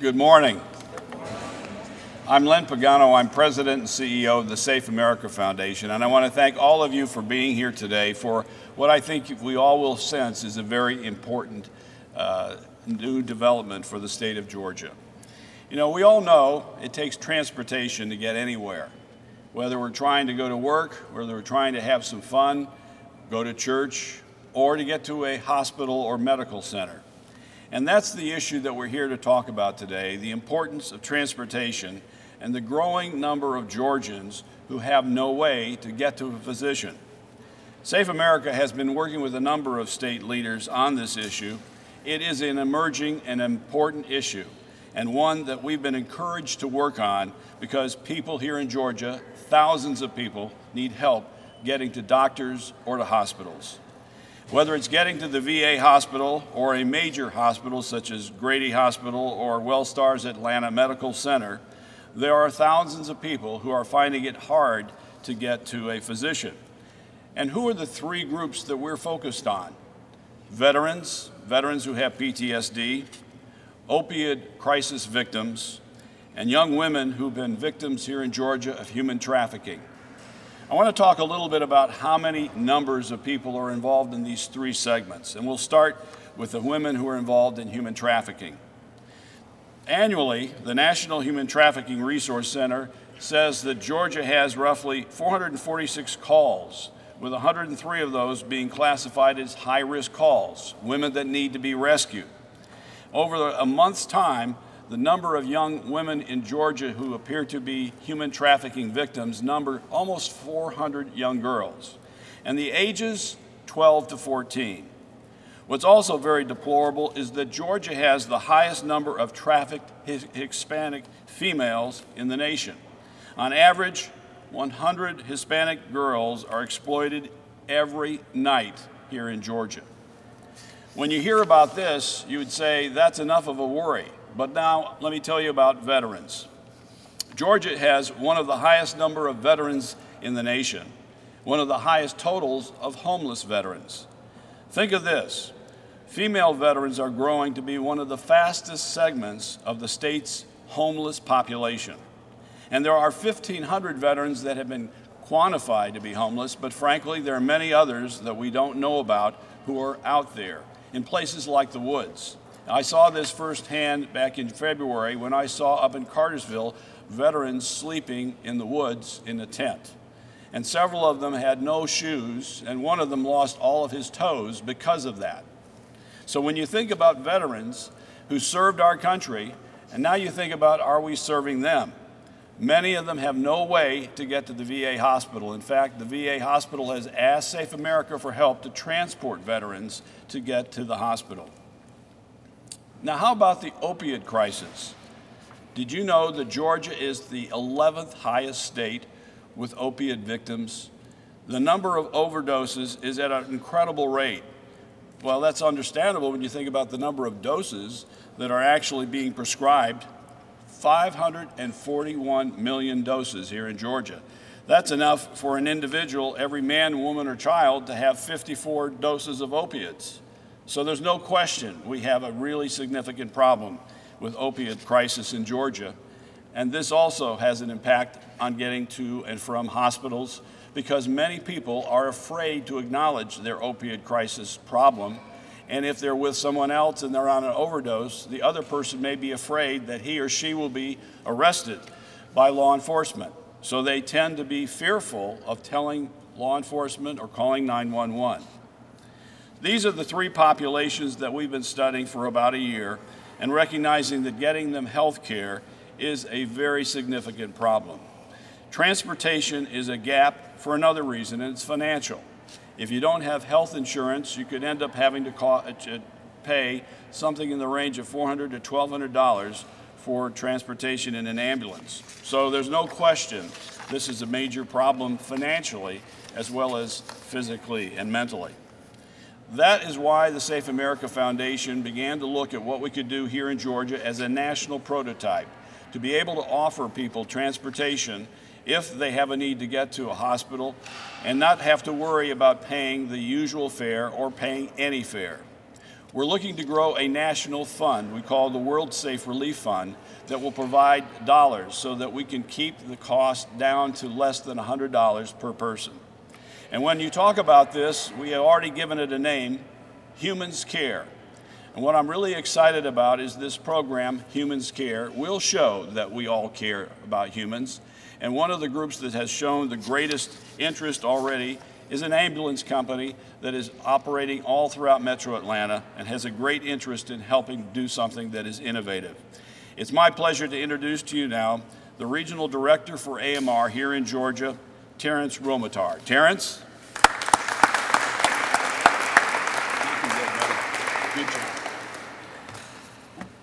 Good morning. I'm Len Pagano. I'm president and CEO of the Safe America Foundation, and I want to thank all of you for being here today for what I think we all will sense is a very important uh, new development for the state of Georgia. You know, we all know it takes transportation to get anywhere, whether we're trying to go to work, whether we're trying to have some fun, go to church, or to get to a hospital or medical center. And that's the issue that we're here to talk about today the importance of transportation and the growing number of Georgians who have no way to get to a physician. Safe America has been working with a number of state leaders on this issue. It is an emerging and important issue, and one that we've been encouraged to work on because people here in Georgia, thousands of people, need help getting to doctors or to hospitals. Whether it's getting to the VA hospital or a major hospital such as Grady Hospital or WellStar's Atlanta Medical Center, there are thousands of people who are finding it hard to get to a physician. And who are the three groups that we're focused on? Veterans, veterans who have PTSD, opioid crisis victims, and young women who've been victims here in Georgia of human trafficking. I want to talk a little bit about how many numbers of people are involved in these three segments. And we'll start with the women who are involved in human trafficking. Annually, the National Human Trafficking Resource Center says that Georgia has roughly 446 calls, with 103 of those being classified as high risk calls, women that need to be rescued. Over a month's time, the number of young women in Georgia who appear to be human trafficking victims number almost 400 young girls, and the ages 12 to 14. What's also very deplorable is that Georgia has the highest number of trafficked Hispanic females in the nation. On average, 100 Hispanic girls are exploited every night here in Georgia. When you hear about this, you would say that's enough of a worry. But now let me tell you about veterans. Georgia has one of the highest number of veterans in the nation, one of the highest totals of homeless veterans. Think of this. Female veterans are growing to be one of the fastest segments of the state's homeless population. And there are 1,500 veterans that have been quantified to be homeless, but frankly, there are many others that we don't know about who are out there in places like the woods. I saw this firsthand back in February when I saw up in Cartersville veterans sleeping in the woods in a tent. And several of them had no shoes, and one of them lost all of his toes because of that. So when you think about veterans who served our country, and now you think about are we serving them? Many of them have no way to get to the VA hospital. In fact, the VA hospital has asked Safe America for help to transport veterans to get to the hospital. Now, how about the opiate crisis? Did you know that Georgia is the 11th highest state with opiate victims? The number of overdoses is at an incredible rate. Well, that's understandable when you think about the number of doses that are actually being prescribed 541 million doses here in Georgia. That's enough for an individual, every man, woman, or child, to have 54 doses of opiates. So there's no question we have a really significant problem with opiate crisis in Georgia. And this also has an impact on getting to and from hospitals because many people are afraid to acknowledge their opiate crisis problem. And if they're with someone else and they're on an overdose, the other person may be afraid that he or she will be arrested by law enforcement. So they tend to be fearful of telling law enforcement or calling 911. These are the three populations that we've been studying for about a year and recognizing that getting them health care is a very significant problem. Transportation is a gap for another reason, and it's financial. If you don't have health insurance, you could end up having to uh, pay something in the range of $400 to $1,200 for transportation in an ambulance. So there's no question this is a major problem financially as well as physically and mentally. That is why the Safe America Foundation began to look at what we could do here in Georgia as a national prototype to be able to offer people transportation if they have a need to get to a hospital and not have to worry about paying the usual fare or paying any fare. We're looking to grow a national fund we call the World Safe Relief Fund that will provide dollars so that we can keep the cost down to less than $100 per person. And when you talk about this, we have already given it a name, Humans Care. And what I'm really excited about is this program, Humans Care, will show that we all care about humans. And one of the groups that has shown the greatest interest already is an ambulance company that is operating all throughout metro Atlanta and has a great interest in helping do something that is innovative. It's my pleasure to introduce to you now the Regional Director for AMR here in Georgia, Terrence Romitar. Terrence?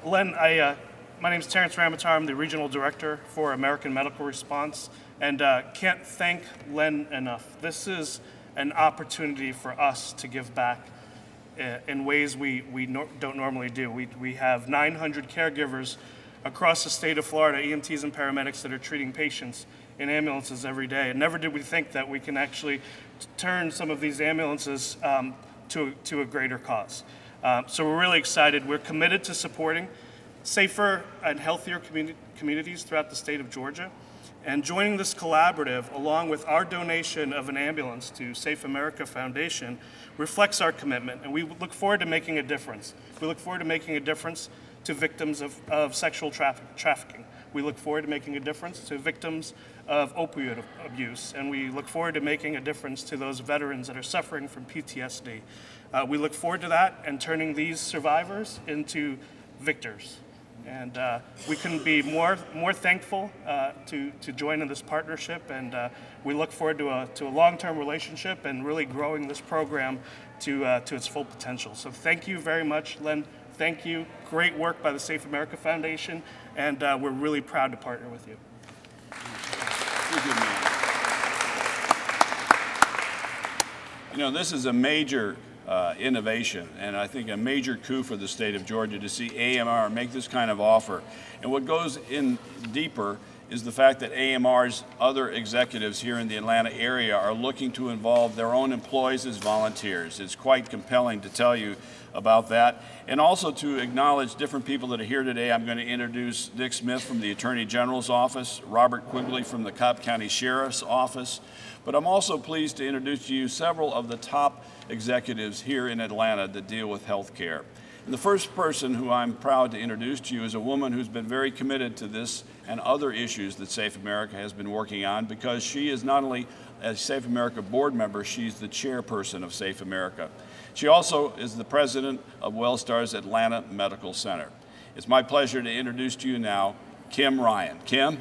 Len, I, uh, my name is Terrence Ramatar. I'm the Regional Director for American Medical Response, and uh, can't thank Len enough. This is an opportunity for us to give back uh, in ways we, we no don't normally do. We, we have 900 caregivers across the state of Florida, EMTs and paramedics that are treating patients in ambulances every day. And never did we think that we can actually turn some of these ambulances um, to, to a greater cause. Um, so we're really excited. We're committed to supporting safer and healthier communi communities throughout the state of Georgia. And joining this collaborative, along with our donation of an ambulance to Safe America Foundation, reflects our commitment. And we look forward to making a difference. We look forward to making a difference to victims of, of sexual traffic, trafficking. We look forward to making a difference to victims of opioid abuse, and we look forward to making a difference to those veterans that are suffering from PTSD. Uh, we look forward to that and turning these survivors into victors. And uh, we couldn't be more, more thankful uh, to, to join in this partnership, and uh, we look forward to a, to a long-term relationship and really growing this program to, uh, to its full potential. So thank you very much, Len. Thank you. Great work by the Safe America Foundation, and uh, we're really proud to partner with you. You know, this is a major uh, innovation and I think a major coup for the state of Georgia to see AMR make this kind of offer. And what goes in deeper is the fact that AMR's other executives here in the Atlanta area are looking to involve their own employees as volunteers. It's quite compelling to tell you about that. And also to acknowledge different people that are here today. I'm going to introduce Dick Smith from the Attorney General's office, Robert Quigley from the Cobb County Sheriff's office, but I'm also pleased to introduce to you several of the top executives here in Atlanta that deal with health care. And the first person who I'm proud to introduce to you is a woman who's been very committed to this and other issues that Safe America has been working on because she is not only a Safe America board member, she's the chairperson of Safe America. She also is the president of WellStar's Atlanta Medical Center. It's my pleasure to introduce to you now Kim Ryan. Kim?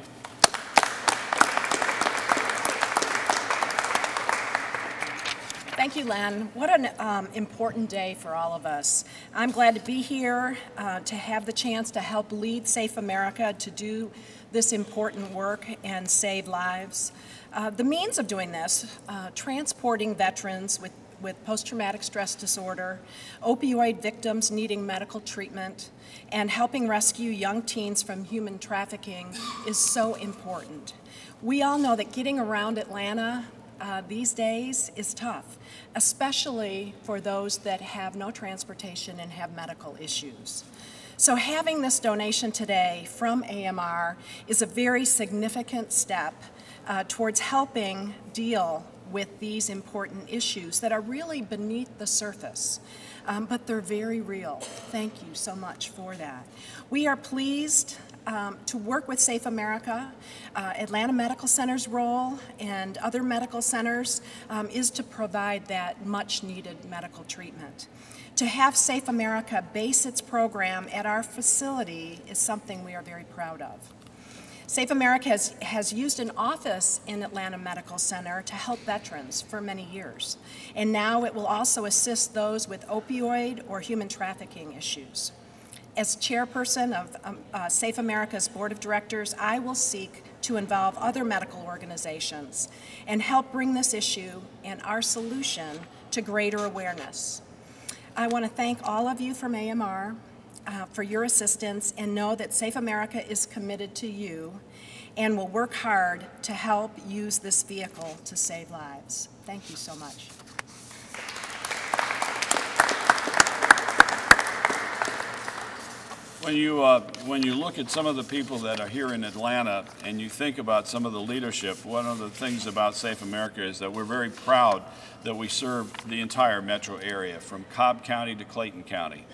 Thank you, Len. What an um, important day for all of us. I'm glad to be here uh, to have the chance to help lead Safe America to do this important work and save lives. Uh, the means of doing this, uh, transporting veterans with, with post-traumatic stress disorder, opioid victims needing medical treatment, and helping rescue young teens from human trafficking is so important. We all know that getting around Atlanta uh, these days is tough, especially for those that have no transportation and have medical issues. So having this donation today from AMR is a very significant step uh, towards helping deal with these important issues that are really beneath the surface. Um, but they're very real. Thank you so much for that. We are pleased um, to work with Safe America. Uh, Atlanta Medical Center's role and other medical centers um, is to provide that much needed medical treatment. To have Safe America base its program at our facility is something we are very proud of. Safe America has, has used an office in Atlanta Medical Center to help veterans for many years. And now it will also assist those with opioid or human trafficking issues. As chairperson of um, uh, Safe America's Board of Directors, I will seek to involve other medical organizations and help bring this issue and our solution to greater awareness. I want to thank all of you from AMR uh, for your assistance and know that Safe America is committed to you and will work hard to help use this vehicle to save lives. Thank you so much. When you, uh, when you look at some of the people that are here in Atlanta and you think about some of the leadership, one of the things about Safe America is that we're very proud that we serve the entire metro area from Cobb County to Clayton County.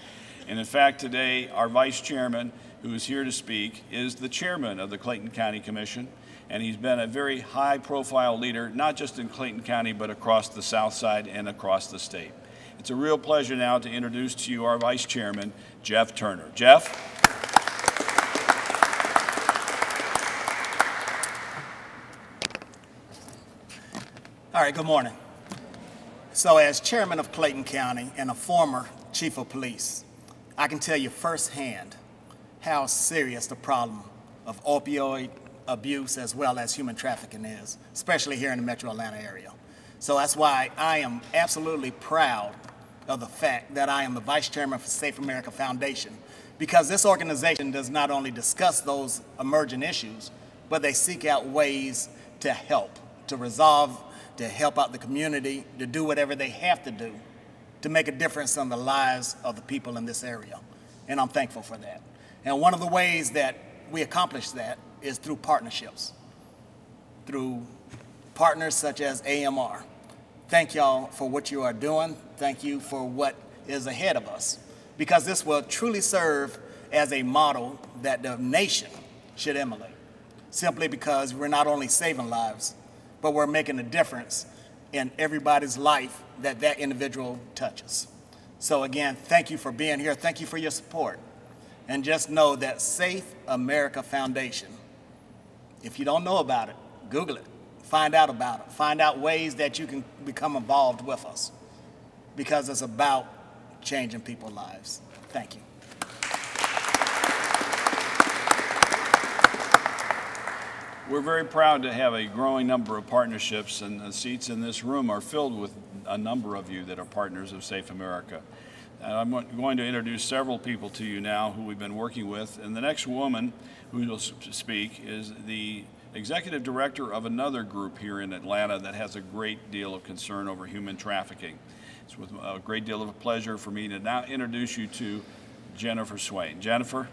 And in fact, today, our vice chairman, who is here to speak, is the chairman of the Clayton County Commission. And he's been a very high profile leader, not just in Clayton County, but across the South Side and across the state. It's a real pleasure now to introduce to you our Vice Chairman, Jeff Turner. Jeff? All right, good morning. So, as chairman of Clayton County and a former chief of police, I can tell you firsthand how serious the problem of opioid abuse as well as human trafficking is, especially here in the metro Atlanta area. So that's why I am absolutely proud of the fact that I am the vice chairman for Safe America Foundation because this organization does not only discuss those emerging issues, but they seek out ways to help, to resolve, to help out the community, to do whatever they have to do to make a difference in the lives of the people in this area. And I'm thankful for that. And one of the ways that we accomplish that is through partnerships, through partners such as AMR. Thank y'all for what you are doing. Thank you for what is ahead of us, because this will truly serve as a model that the nation should emulate, simply because we're not only saving lives, but we're making a difference in everybody's life that that individual touches. So again, thank you for being here. Thank you for your support. And just know that Safe America Foundation, if you don't know about it, Google it. Find out about it. Find out ways that you can become involved with us because it's about changing people's lives. Thank you. We're very proud to have a growing number of partnerships, and the seats in this room are filled with a number of you that are partners of Safe America. And I'm going to introduce several people to you now who we've been working with. And the next woman who will speak is the executive director of another group here in Atlanta that has a great deal of concern over human trafficking. It's with a great deal of pleasure for me to now introduce you to Jennifer Swain. Jennifer?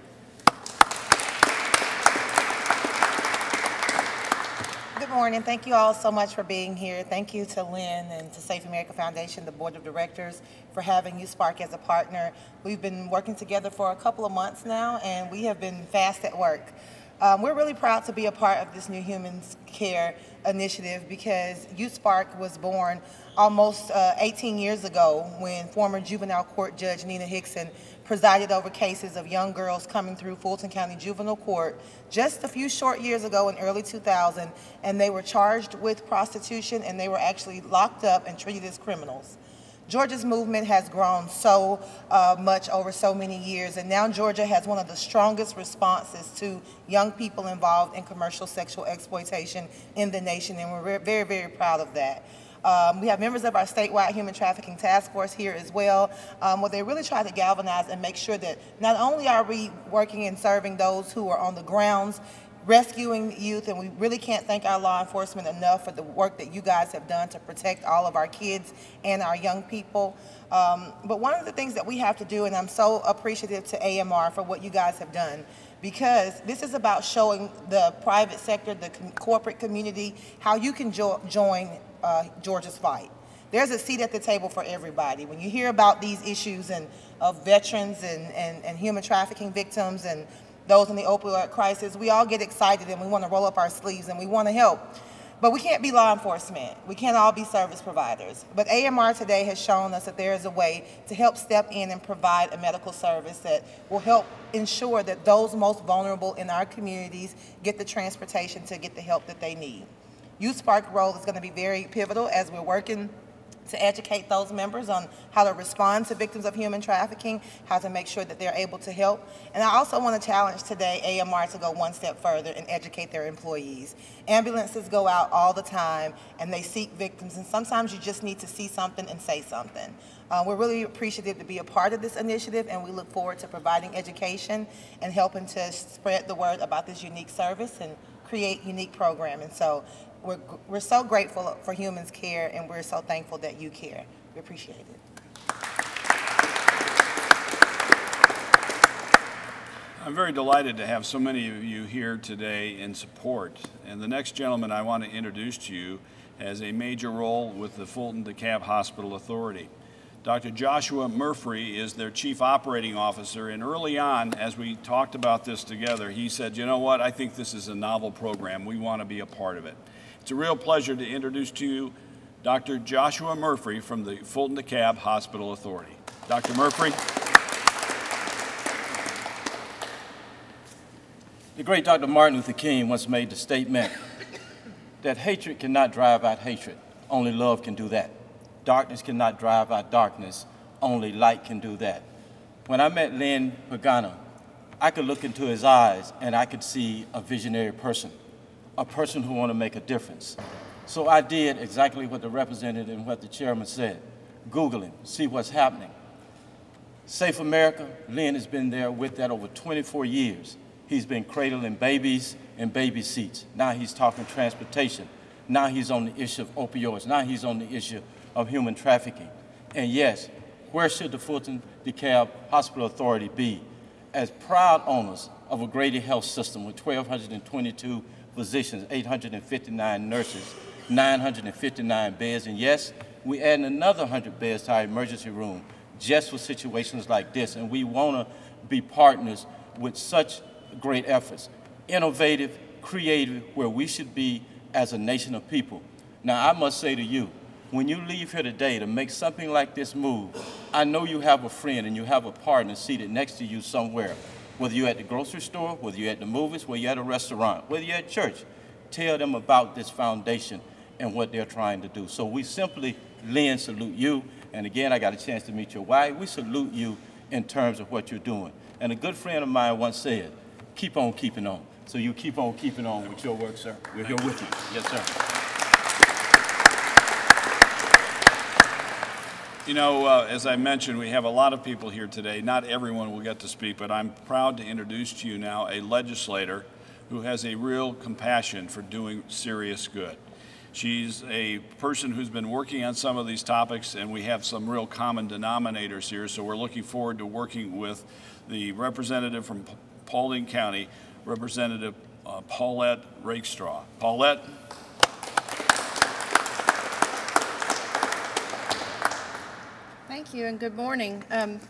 Good morning. Thank you all so much for being here. Thank you to Lynn and to Safe America Foundation, the board of directors, for having youthSpark as a partner. We've been working together for a couple of months now, and we have been fast at work. Um, we're really proud to be a part of this new Humans Care initiative because youthSpark was born almost uh, 18 years ago when former juvenile court judge Nina Hickson presided over cases of young girls coming through Fulton County Juvenile Court just a few short years ago in early 2000 and they were charged with prostitution and they were actually locked up and treated as criminals. Georgia's movement has grown so uh, much over so many years, and now Georgia has one of the strongest responses to young people involved in commercial sexual exploitation in the nation, and we're very, very proud of that. Um, we have members of our statewide human trafficking task force here as well, um, where they really try to galvanize and make sure that not only are we working and serving those who are on the grounds rescuing youth, and we really can't thank our law enforcement enough for the work that you guys have done to protect all of our kids and our young people. Um, but one of the things that we have to do, and I'm so appreciative to AMR for what you guys have done, because this is about showing the private sector, the corporate community, how you can jo join uh, Georgia's fight. There's a seat at the table for everybody. When you hear about these issues and of veterans and, and, and human trafficking victims and those in the opioid crisis, we all get excited and we want to roll up our sleeves and we want to help. But we can't be law enforcement. We can't all be service providers. But AMR today has shown us that there is a way to help step in and provide a medical service that will help ensure that those most vulnerable in our communities get the transportation to get the help that they need. youthSpark role is going to be very pivotal as we're working to educate those members on how to respond to victims of human trafficking, how to make sure that they're able to help. And I also want to challenge today AMR to go one step further and educate their employees. Ambulances go out all the time and they seek victims and sometimes you just need to see something and say something. Uh, we're really appreciative to be a part of this initiative and we look forward to providing education and helping to spread the word about this unique service and create unique programming. So we're, we're so grateful for Humans Care and we're so thankful that you care. We appreciate it. I'm very delighted to have so many of you here today in support. And the next gentleman I want to introduce to you has a major role with the Fulton DeKalb Hospital Authority. Dr. Joshua Murphy is their chief operating officer, and early on, as we talked about this together, he said, You know what? I think this is a novel program. We want to be a part of it. It's a real pleasure to introduce to you Dr. Joshua Murphy from the Fulton DeKalb Hospital Authority. Dr. Murphy. The great Dr. Martin Luther King once made the statement that hatred cannot drive out hatred, only love can do that. Darkness cannot drive out darkness, only light can do that. When I met Len Pagano, I could look into his eyes and I could see a visionary person, a person who wanted to make a difference. So I did exactly what the representative and what the chairman said. Google him, see what's happening. Safe America, Len has been there with that over 24 years. He's been cradling babies in baby seats. Now he's talking transportation. Now he's on the issue of opioids. Now he's on the issue of human trafficking. And yes, where should the Fulton DeKalb Hospital Authority be? As proud owners of a Grady Health System with 1,222 physicians, 859 nurses, 959 beds, and yes, we adding another 100 beds to our emergency room just for situations like this. And we want to be partners with such great efforts, innovative, creative, where we should be as a nation of people. Now, I must say to you, when you leave here today to make something like this move, I know you have a friend and you have a partner seated next to you somewhere. Whether you're at the grocery store, whether you're at the movies, whether you're at a restaurant, whether you're at church, tell them about this foundation and what they're trying to do. So we simply, Lynn, salute you. And again, I got a chance to meet your wife. We salute you in terms of what you're doing. And a good friend of mine once said, keep on keeping on. So you keep on keeping on with your work, sir. We're here with you. Yes, sir. You know, uh, as I mentioned, we have a lot of people here today. Not everyone will get to speak, but I'm proud to introduce to you now a legislator who has a real compassion for doing serious good. She's a person who's been working on some of these topics, and we have some real common denominators here. So we're looking forward to working with the representative from Paulding County, Representative uh, Paulette Rakestraw. Paulette. Thank you and good morning. Um,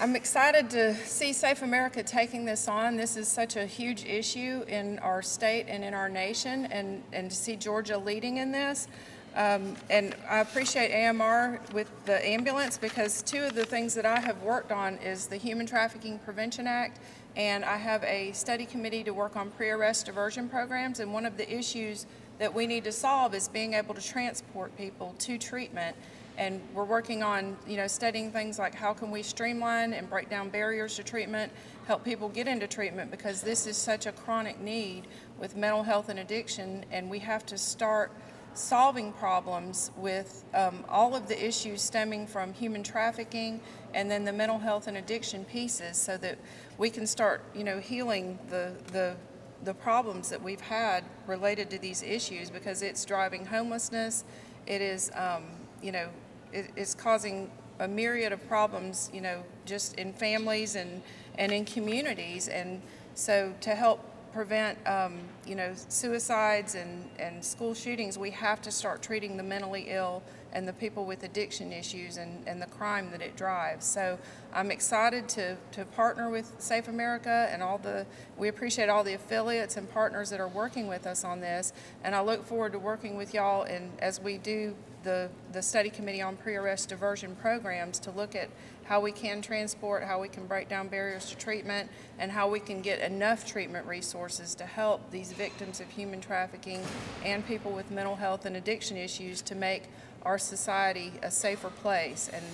I'm excited to see Safe America taking this on. This is such a huge issue in our state and in our nation, and, and to see Georgia leading in this. Um, and I appreciate AMR with the ambulance because two of the things that I have worked on is the Human Trafficking Prevention Act, and I have a study committee to work on pre-arrest diversion programs, and one of the issues that we need to solve is being able to transport people to treatment and we're working on you know studying things like how can we streamline and break down barriers to treatment help people get into treatment because this is such a chronic need with mental health and addiction and we have to start solving problems with um, all of the issues stemming from human trafficking and then the mental health and addiction pieces so that we can start you know healing the the the problems that we've had related to these issues because it's driving homelessness. It is um, you know it, it's causing a myriad of problems, you know, just in families and, and in communities. And so to help prevent, um, you know, suicides and, and school shootings, we have to start treating the mentally ill and the people with addiction issues and, and the crime that it drives. So I'm excited to, to partner with Safe America and all the, we appreciate all the affiliates and partners that are working with us on this. And I look forward to working with y'all and as we do the, the study committee on pre-arrest diversion programs to look at how we can transport, how we can break down barriers to treatment, and how we can get enough treatment resources to help these victims of human trafficking and people with mental health and addiction issues to make our society a safer place. And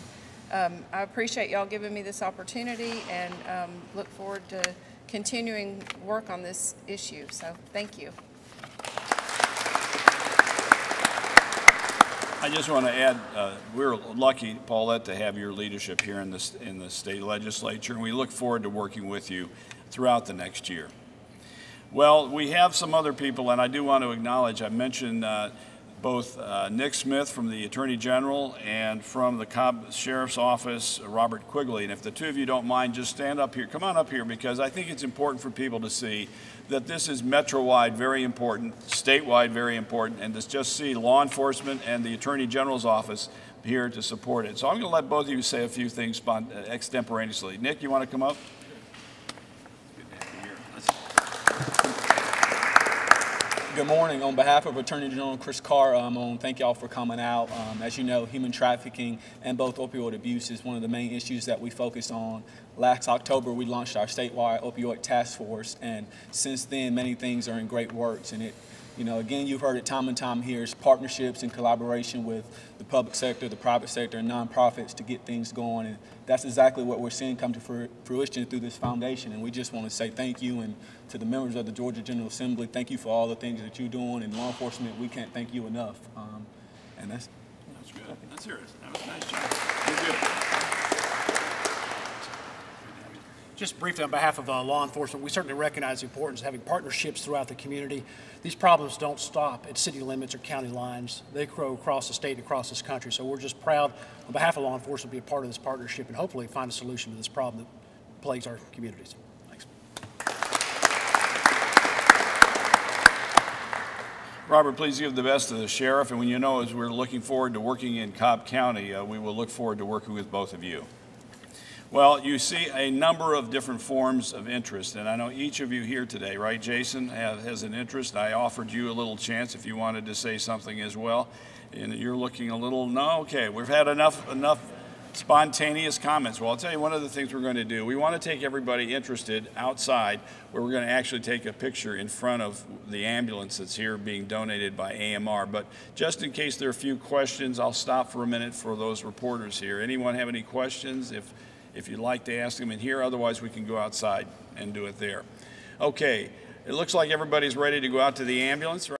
um, I appreciate y'all giving me this opportunity and um, look forward to continuing work on this issue. So thank you. I just want to add, uh, we're lucky, Paulette, to have your leadership here in the, in the state legislature, and we look forward to working with you throughout the next year. Well, we have some other people, and I do want to acknowledge, I mentioned uh, both uh, Nick Smith from the Attorney General and from the Cobb Sheriff's Office, Robert Quigley. And if the two of you don't mind, just stand up here. Come on up here because I think it's important for people to see that this is metro-wide very important, statewide very important, and to just see law enforcement and the Attorney General's office here to support it. So I'm going to let both of you say a few things uh, extemporaneously. Nick, you want to come up? Good morning. On behalf of Attorney General Chris Carr, um, I want to thank y'all for coming out. Um, as you know, human trafficking and both opioid abuse is one of the main issues that we focus on. Last October, we launched our statewide opioid task force, and since then, many things are in great works. And it, you know, again, you've heard it time and time here. It's partnerships and collaboration with the public sector, the private sector, and nonprofits to get things going. And that's exactly what we're seeing come to fruition through this foundation. And we just want to say thank you and to the members of the Georgia General Assembly. Thank you for all the things that you're doing. And law enforcement, we can't thank you enough. Um, and that's That's good. Hear it. That was nice job. You're good. Just briefly, on behalf of uh, law enforcement, we certainly recognize the importance of having partnerships throughout the community. These problems don't stop at city limits or county lines. They grow across the state and across this country. So we're just proud, on behalf of law enforcement, to be a part of this partnership and hopefully find a solution to this problem that plagues our communities. Thanks. Robert, please give the best to the sheriff. And when you know, as we're looking forward to working in Cobb County, uh, we will look forward to working with both of you. Well, you see a number of different forms of interest, and I know each of you here today, right, Jason, has, has an interest. I offered you a little chance if you wanted to say something as well, and you're looking a little, no, okay, we've had enough, enough spontaneous comments. Well, I'll tell you one of the things we're going to do. We want to take everybody interested outside, where we're going to actually take a picture in front of the ambulance that's here being donated by AMR. But just in case there are a few questions, I'll stop for a minute for those reporters here. Anyone have any questions? If if you'd like to ask them in here, otherwise we can go outside and do it there. Okay, it looks like everybody's ready to go out to the ambulance?